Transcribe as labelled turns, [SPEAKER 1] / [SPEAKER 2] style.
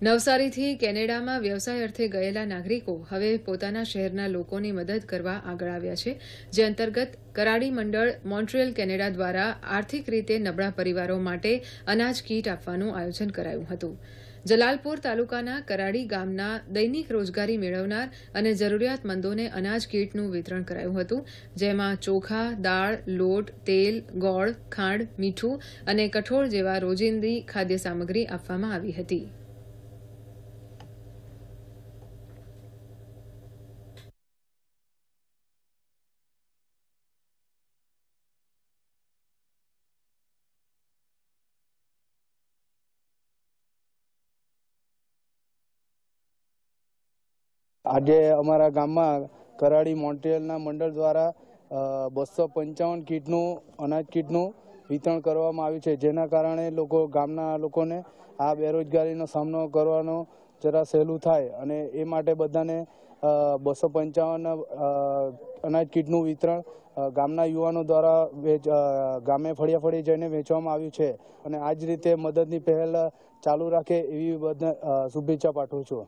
[SPEAKER 1] નવસારીથી કેનેડામાં વ્યવસાય અર્થે ગયેલા નાગરિકો હવે પોતાના શહેરના લોકોની મદદ કરવા આગળ આવ્યા છે, જે અંતર્ગત કરાડી મંડળ મોન્ટ્રીયલ કેનેડા દ્વારા આર્થિક રીતે નબળા પરિવારો માટે અનાજ કીટ આપવાનું આયોજન કરાયું હતું. જલાલપુર તાલુકાના કરાડી ગામના દૈનિક રોજગારી મેળવનાર અને જરૂરિયાતમંદોને અનાજ કીટનું વિતરણ કરાયું હતું, જેમાં ચોખા, દાળ, લોટ, તેલ, ગોળ, ખાંડ, મીઠું અને કઠોળ જેવા રોજિંદી ખાદ્ય સામગ્રી આપવામાં આવી હતી.
[SPEAKER 2] આજે અમારા ગામમાં કરાડી મોન્ટ્રીયલના મંડળ દ્વારા બસો પંચાવન કીટનું, અનાજ કીટનું વિતરણ કરવામાં આવ્યું છે. જેના કારણે લોકો, ગામના લોકોને આ બેરોજગારીનો સામનો કરવાનો જરા સહેલું થાય અને એ માટે બધાને બસો પંચાવન અનાજ કીટનું વિતરણ ગામના યુવાનો દ્વારા વેચ ગામે ફળિયા ફળી જઈને વેચવામાં આવ્યું છે. અને આ જ રીતે મદદની પહેલ ચાલુ રાખે એવી બધા શુભેચ્છા પાઠવું છું.